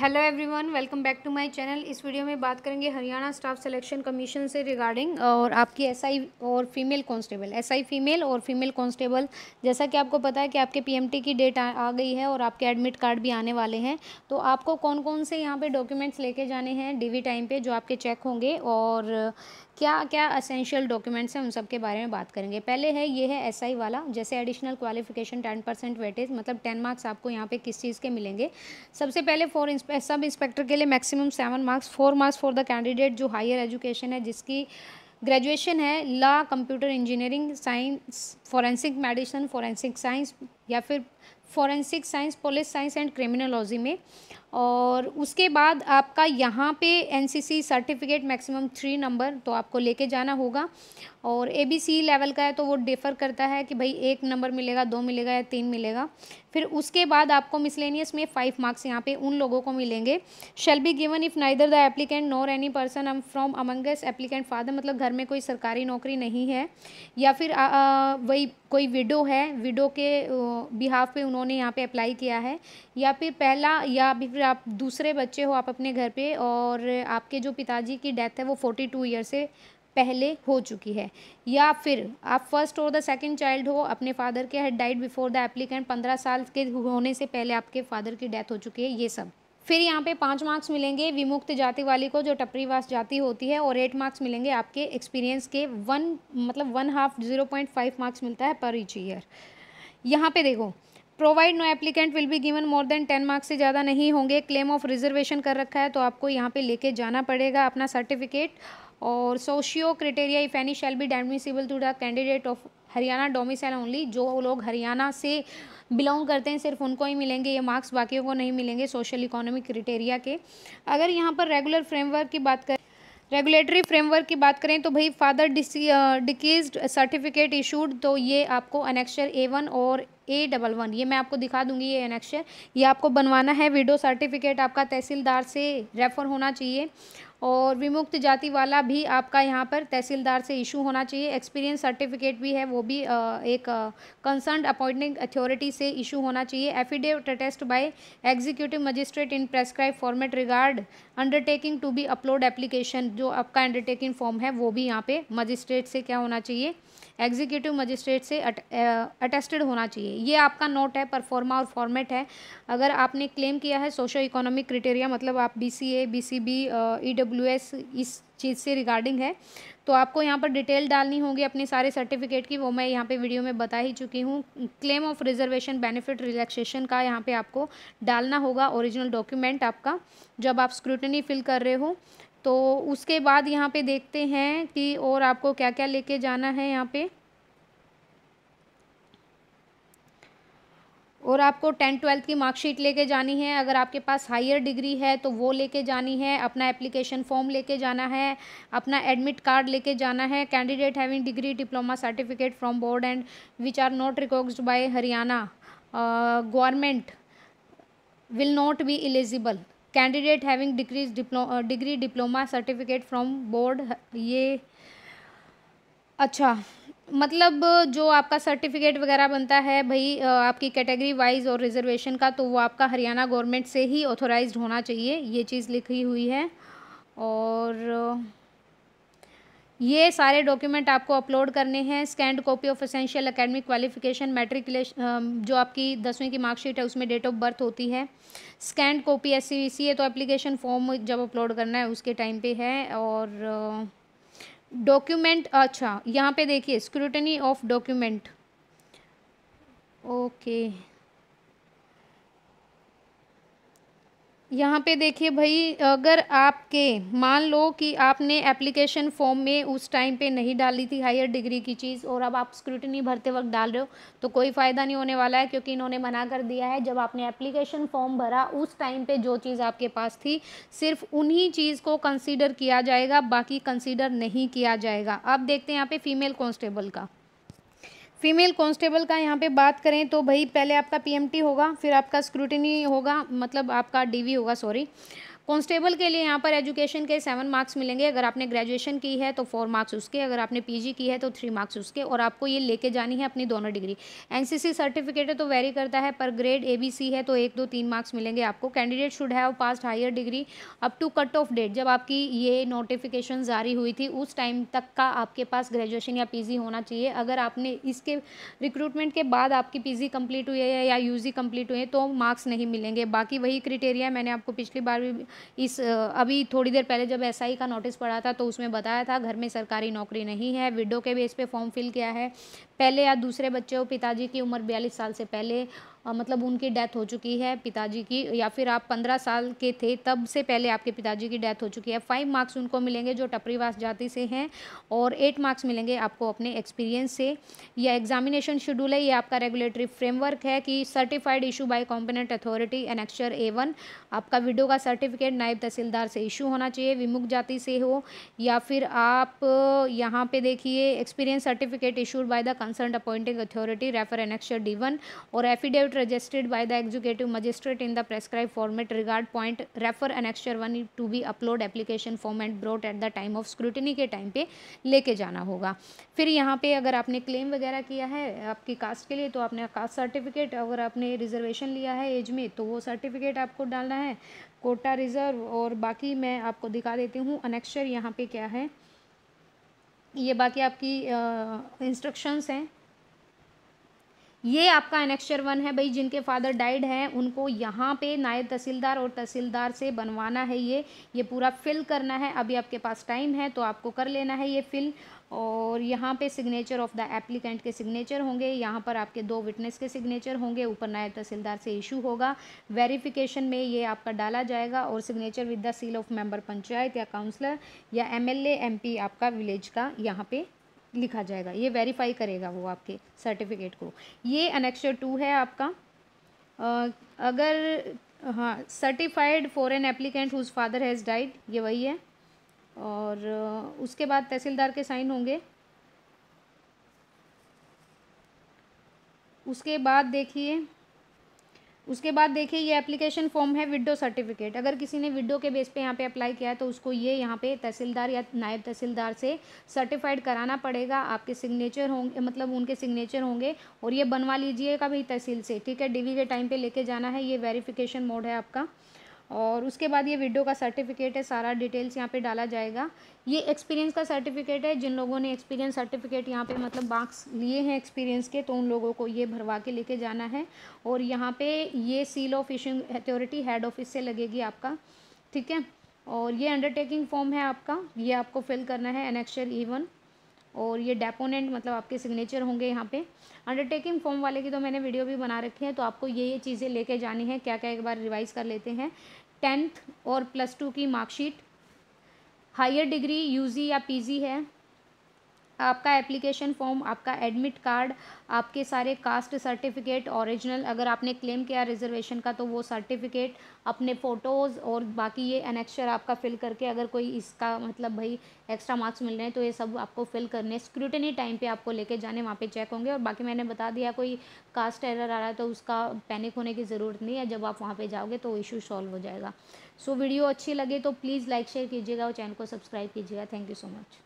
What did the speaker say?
Hello everyone welcome back to my channel इस video में बात करेंगे हरियाणा स्टाफ सिलेक्शन कमीशन से रिगार्डिंग और आपकी एसआई और फीमेल कांस्टेबल एसआई फीमेल और फीमेल कांस्टेबल जैसा कि आपको पता है कि आपके पीएमटी की डेट आ, आ गई है और आपके एडमिट कार्ड भी आने वाले हैं। तो आपको कौन कौन से यहाँ पर डॉक्यूमेंट्स लेके जाने हैं डीवी टाइम पर जो आपके चेक होंगे और क्या क्या असेंशियल डॉक्यूमेंट्स हैं उन सब के बारे में बात करेंगे। पहले है ये है एसआई वाला जैसे additional qualification ten percent weightage मतलब टेन मार्क्स आपको यहाँ पे किस चीज़ के मिलेंगे। सबसे पहले फॉर सब इंस्पेक्टर के लिए maximum seven marks four marks for the candidate जो हायर एजुकेशन है, जिसकी ग्रेजुएशन है, law computer engineering science forensic medicine forensic science या फिर forensic science police science and criminology में। और उसके बाद आपका यहाँ पे NCC certificate maximum three number तो आपको लेके जाना होगा। और ए बी सी लेवल का है तो वो डिफ़र करता है कि भाई एक नंबर मिलेगा, दो मिलेगा या तीन मिलेगा। फिर उसके बाद आपको मिसलेनियस में फाइव मार्क्स यहाँ पे उन लोगों को मिलेंगे। Shall be given if neither the applicant nor any person am from amongst applicant father मतलब घर में कोई सरकारी नौकरी नहीं है। या फिर आ, आ, वही कोई विडो है विडो के बिहाफ पे उन्होंने यहाँ पे अप्लाई किया है। या फिर पहला या फिर आप दूसरे बच्चे हो आप अपने घर पे और आपके जो पिताजी की डेथ है वो फोर्टी टू ईयर से पहले हो चुकी है। या फिर आप फ़र्स्ट और द सेकंड चाइल्ड हो, अपने फादर के had died before the applicant पंद्रह साल के होने से पहले आपके फादर की डेथ हो चुकी है, ये सब। फिर यहाँ पे पाँच मार्क्स मिलेंगे विमुक्त जाति वाली को, जो टपरीवास जाति होती है, और एट मार्क्स मिलेंगे आपके एक्सपीरियंस के। वन मतलब one half zero point five marks मिलता है पर ईच ईयर यहाँ पे देखो provide no applicant will be given more than ten marks से ज़्यादा नहीं होंगे। क्लेम ऑफ़ रिजर्वेशन कर रखा है तो आपको यहाँ पे लेके जाना पड़ेगा अपना सर्टिफिकेट और socio criteria if any shall be admissible to the candidate of Haryana domicile only जो लोग हरियाणा से बिलोंग करते हैं, सिर्फ़ उनको ही मिलेंगे, ये मार्क्स बाकियों को नहीं मिलेंगे सोशल इकोनॉमिक क्रिटेरिया के। अगर यहाँ पर रेगुलर फ्रेमवर्क की बात करें रेगुलेटरी फ्रेमवर्क की बात करें तो भाई फादर डिकीज सर्टिफिकेट इशूड तो ये आपको अनेक्शर ए वन और ए डबल वन ये मैं आपको दिखा दूँगी ये अनेक्शर ये आपको बनवाना है विडो सर्टिफिकेट आपका तहसीलदार से रेफ़र होना चाहिए। और विमुक्त जाति वाला भी आपका यहाँ पर तहसीलदार से इशू होना चाहिए। एक्सपीरियंस सर्टिफिकेट भी है, वो भी एक कंसर्न अपॉइंटिंग अथॉरिटी से इशू होना चाहिए। Affidavit attest by executive magistrate in prescribe format regard undertaking to be upload application जो आपका अंडरटेकिंग फॉर्म है, वो भी यहाँ पे मजिस्ट्रेट से क्या होना चाहिए? एग्जीक्यूटिव मजिस्ट्रेट से अटेस्टेड होना चाहिए। ये आपका नोट है परफॉर्मा और फॉर्मेट है। अगर आपने क्लेम किया है सोशो इकोनॉमिक क्रिटेरिया मतलब आप B C A B C B E S इस चीज़ से रिगार्डिंग है। तो आपको यहाँ पर डिटेल डालनी होगी अपने सारे सर्टिफिकेट की, वो मैं यहाँ पे वीडियो में बता ही चुकी हूँ। Claim of reservation benefit relaxation का यहाँ पे आपको डालना होगा ओरिजिनल डॉक्यूमेंट आपका। जब आप स्क्रूटनी फिल कर रहे हो तो उसके बाद यहाँ पर देखते हैं कि और आपको क्या क्या लेके जाना है यहाँ पे। और आपको टेंथ, ट्वेल्थ की मार्कशीट लेके जानी है। अगर आपके पास हायर डिग्री है तो वो लेके जानी है। अपना एप्लीकेशन फॉर्म लेके जाना है। अपना एडमिट कार्ड लेके जाना है। Candidate having degree, diploma certificate from board and which are not recognised by Haryana government will not be eligible. Candidate having degrees, diplo degree, diploma certificate from board, ये अच्छा मतलब जो आपका सर्टिफिकेट वगैरह बनता है, भाई आपकी कैटेगरी वाइज और रिजर्वेशन का तो वो आपका हरियाणा गवर्नमेंट से ही ऑथोराइज होना चाहिए, ये चीज़ लिखी हुई है। और ये सारे डॉक्यूमेंट आपको अपलोड करने हैं scanned copy of essential academic qualification matriculation जो आपकी दसवीं की मार्कशीट है, उसमें डेट ऑफ़ बर्थ होती है। स्कैंड कॉपी एस सी है तो एप्लीकेशन फॉर्म जब अपलोड करना है, उसके टाइम पे है। और डॉक्यूमेंट अच्छा यहाँ पे देखिए स्क्रूटनी ऑफ़ डॉक्यूमेंट ओके यहाँ पे देखिए भाई, अगर आपके, मान लो कि आपने एप्लीकेशन फॉर्म में उस टाइम पे नहीं डाली थी हायर डिग्री की चीज़ और अब आप स्क्रूटनी भरते वक्त डाल रहे हो तो कोई फ़ायदा नहीं होने वाला है क्योंकि इन्होंने मना कर दिया है। जब आपने एप्लीकेशन फॉर्म भरा, उस टाइम पे जो चीज़ आपके पास थी, सिर्फ़ उन्हीं चीज़ को कंसिडर किया जाएगा, बाकी कंसिडर नहीं किया जाएगा। अब देखते हैं यहाँ पे फीमेल कॉन्स्टेबल का। फीमेल कांस्टेबल का यहाँ पे बात करें तो भाई पहले आपका पीएमटी होगा, फिर आपका स्क्रूटनी होगा मतलब आपका डीवी होगा सॉरी कॉन्स्टेबल के लिए यहाँ पर एजुकेशन के सेवन मार्क्स मिलेंगे। अगर आपने ग्रेजुएशन की है तो फोर मार्क्स उसके, अगर आपने पीजी की है तो थ्री मार्क्स उसके और आपको ये लेके जानी है अपनी दोनों डिग्री। एनसीसी सर्टिफिकेट है तो वेरी करता है पर ग्रेड एबीसी है तो एक दो तीन मार्क्स मिलेंगे आपको। Candidate should have passed higher degree up to cut off date. जब आपकी ये नोटिफिकेशन जारी हुई थी उस टाइम तक का आपके पास ग्रेजुएशन या पीजी होना चाहिए। अगर आपने इसके रिक्रूटमेंट के बाद आपकी पी कंप्लीट हुई है या यूजी कंप्लीट हुई है तो मार्क्स नहीं मिलेंगे। बाकी वही क्रिटेरिया मैंने आपको पिछली बार भी इस अभी थोड़ी देर पहले जब एसआई का नोटिस पड़ा था तो उसमें बताया था, घर में सरकारी नौकरी नहीं है विडो के बेस पे फॉर्म फिल किया है। पहले या दूसरे बच्चे हो, पिताजी की उम्र बयालीस साल से पहले मतलब उनकी डेथ हो चुकी है पिताजी की, या फिर आप पंद्रह साल के थे, तब से पहले आपके पिताजी की डेथ हो चुकी है। फाइव मार्क्स उनको मिलेंगे जो टपरीवास जाति से हैं और एट मार्क्स मिलेंगे आपको अपने एक्सपीरियंस से। या एग्जामिनेशन शेड्यूल है ये आपका रेगुलेटरी फ्रेमवर्क है कि certified issue by competent authority annexure A one आपका वीडियो का सर्टिफिकेट नायब तहसीलदार से इशू होना चाहिए विमुख जाति से हो, या फिर आप यहाँ पे देखिए experience certificate issued by the concern appointing authority refer annexure D one और affidavit certificate registered by the executive magistrate in the prescribed format regard point refer annexure 1 to be upload application form and brought at the time of scrutiny के time पे लेके जाना होगा फिर यहाँ पे अगर आपने क्लेम वगैरह किया है आपकी कास्ट के लिए तो आपने कास्ट सर्टिफिकेट अगर आपने रिजर्वेशन लिया है एज में तो वो सर्टिफिकेट आपको डालना है कोटा रिज़र्व और बाकी मैं आपको दिखा देती हूँ अनेक्शर यहाँ पे क्या है ये बाकी आपकी इंस्ट्रक्शंस हैं ये आपका एनेक्चर वन है भाई, जिनके फादर डाइड हैं, उनको यहाँ पे नायब तहसीलदार और तहसीलदार से बनवाना है ये। ये पूरा फिल करना है। अभी आपके पास टाइम है तो आपको कर लेना है ये फिल और यहाँ पे सिग्नेचर ऑफ़ द एप्लीकेंट के सिग्नेचर होंगे। यहाँ पर आपके दो विटनेस के सिग्नेचर होंगे। ऊपर नायब तहसीलदार से इशू होगा। वेरिफिकेशन में ये आपका डाला जाएगा और signature with the seal of member panchayat या काउंसलर या एमएलए एमपी आपका विलेज का यहाँ पे लिखा जाएगा। ये वेरीफाई करेगा वो आपके सर्टिफिकेट को। ये अनेक्शर टू है आपका। अगर हाँ certified foreign applicant whose father has died ये वही है। और उसके बाद तहसीलदार के साइन होंगे। उसके बाद देखिए उसके बाद देखिए, ये एप्लीकेशन फॉर्म है विडो सर्टिफिकेट अगर किसी ने विडो के बेस पे यहाँ पे अप्लाई किया है तो उसको ये यहाँ पे तहसीलदार या नायब तहसीलदार से सर्टिफाइड कराना पड़ेगा। आपके सिग्नेचर होंगे मतलब उनके सिग्नेचर होंगे, और ये बनवा लीजिएगा भाई तहसील से, ठीक है? डीवी के टाइम पर लेके जाना है, ये वेरीफिकेशन मोड है आपका। और उसके बाद ये वीडियो का सर्टिफिकेट है, सारा डिटेल्स यहाँ पे डाला जाएगा। ये एक्सपीरियंस का सर्टिफिकेट है, जिन लोगों ने एक्सपीरियंस सर्टिफिकेट यहाँ पे मतलब मार्क्स लिए हैं एक्सपीरियंस के तो उन लोगों को ये भरवा के लेके जाना है। और यहाँ पे ये seal of issuing authority head office से लगेगी आपका, ठीक है? और ये अंडरटेकिंग फॉर्म है आपका, ये आपको फिल करना है एनेक्शर ईवन और ये डेपोनेंट मतलब आपके सिग्नेचर होंगे यहाँ पे। अंडरटेकिंग फॉर्म वाले की तो मैंने वीडियो भी बना रखी है तो आपको ये ये चीज़ें लेके जानी है क्या क्या एक बार रिवाइज़ कर लेते हैं। टेंथ और प्लस टू की मार्कशीट। हायर डिग्री यूजी या पीजी है। आपका एप्लीकेशन फॉर्म आपका एडमिट कार्ड आपके सारे कास्ट सर्टिफिकेट ओरिजिनल अगर आपने क्लेम किया रिजर्वेशन का तो वो सर्टिफिकेट अपने फ़ोटोज़ और बाकी ये एनेक्चर आपका फिल करके अगर कोई इसका मतलब भाई एक्स्ट्रा मार्क्स मिल रहे हैं तो ये सब आपको फिल करने स्क्रूटनी टाइम पे आपको लेके जाने वहाँ पे चेक होंगे। और बाकी मैंने बता दिया कोई कास्ट एरर आ रहा है तो उसका पैनिक होने की ज़रूरत नहीं है। जब आप वहाँ पर जाओगे तो इशू सॉल्व हो जाएगा। सो so, वीडियो अच्छी लगे तो प्लीज़ लाइक शेयर कीजिएगा और चैनल को सब्सक्राइब कीजिएगा। Thank you so much